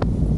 you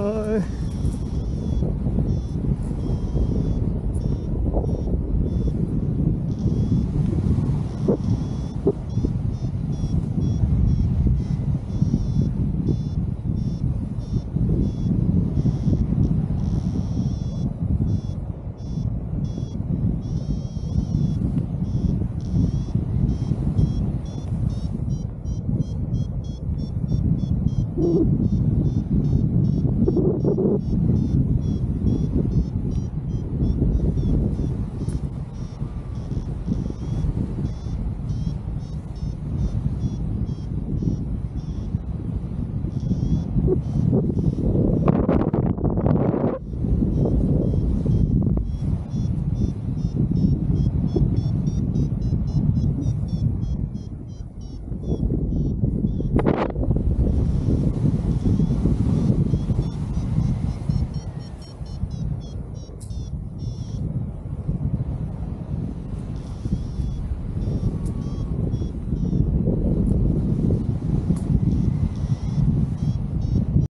Bye. Thank Thank you.